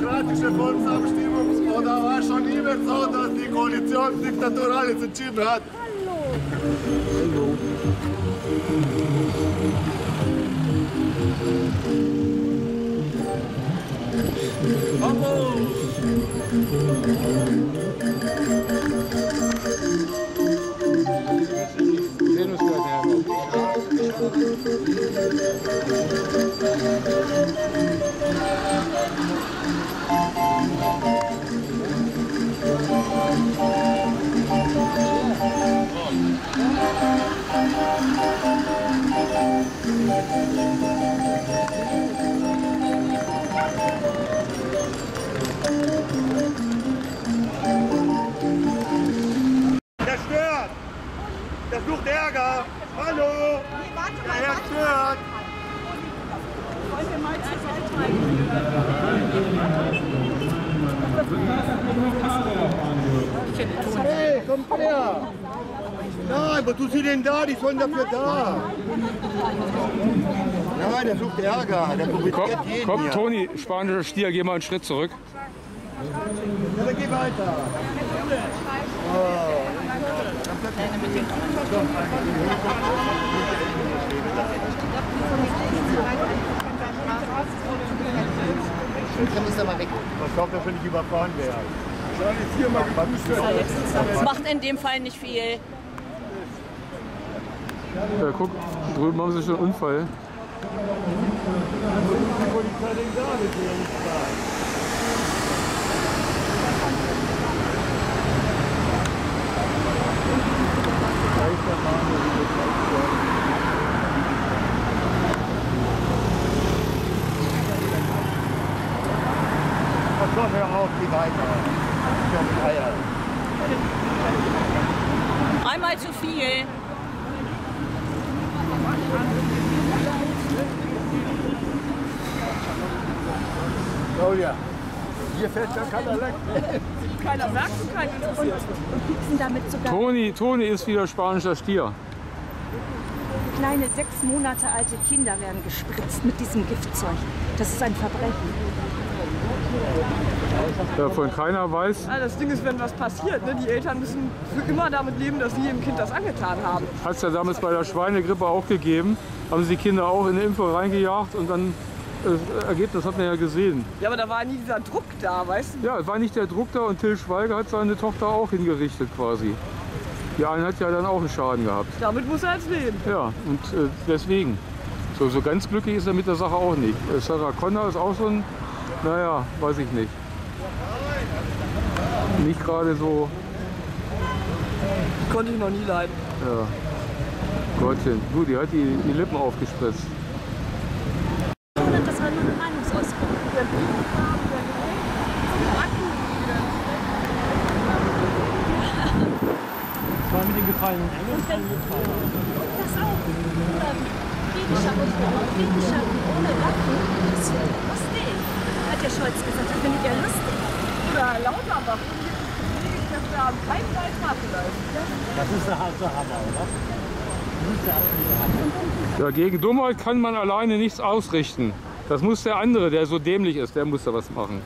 demokratische Volksabstimmung oder war schon immer so, dass die Koalitionsdiktatur alles entschieden hat? Hallo. Uns gleich Der Hey, kommt her! Nein, wo tust du denn da? Die sollen dafür da! Nein, der sucht Ärger, der Komm, komm hier. Toni, spanischer Stier, geh mal einen Schritt zurück. Ja, dann geh weiter. Was kommt, dass wir nicht überfahren werden? Ich habe jetzt hier mal gegrüßt. Das macht in dem Fall nicht viel. Ja, guck, drüben haben sie schon einen Unfall. Die Gott, hör auf, geh weiter. Einmal zu viel. Claudia, hier fährt ja keiner weg. Keiner sagt und keiner interessiert. und pieksen damit sogar Toni, Toni ist wieder spanischer Stier. kleine sechs Monate alte Kinder werden gespritzt mit diesem Giftzeug. Das ist ein Verbrechen. Davon keiner weiß. Ja, das Ding ist, wenn was passiert, ne, die Eltern müssen für immer damit leben, dass sie ihrem Kind das angetan haben. Hat es ja damals bei der Schweinegrippe auch gegeben. Haben sie die Kinder auch in eine Impfung reingejagt und dann das Ergebnis hat man ja gesehen. Ja, aber da war nie dieser Druck da, weißt du? Ja, es war nicht der Druck da und Till Schweiger hat seine Tochter auch hingerichtet quasi. Die eine hat ja dann auch einen Schaden gehabt. Damit muss er jetzt leben. Ja, und äh, deswegen. So, so ganz glücklich ist er mit der Sache auch nicht. Äh, Sarah Connor ist auch so ein, naja, weiß ich nicht. Nicht gerade so, Konnte ich noch nie leiden. ja. Gottchen. Gut, die hat die, die Lippen aufgespritzt. Das war nur eine Meinungsäußerung. Das war mit den gefallenen Engeln. Das auch. Oder Friedenschatten, Friedenschatten ohne Waffen. Das er lustig. Hat der Scholz gesagt, das findet er lustig. Oder Lauterbach. Haben keinen. Das ist der harte Hammer, oder? Das ist der absolute Hammer. Ja, gegen Dummheit kann man alleine nichts ausrichten. Das muss der andere, der so dämlich ist, der muss da was machen.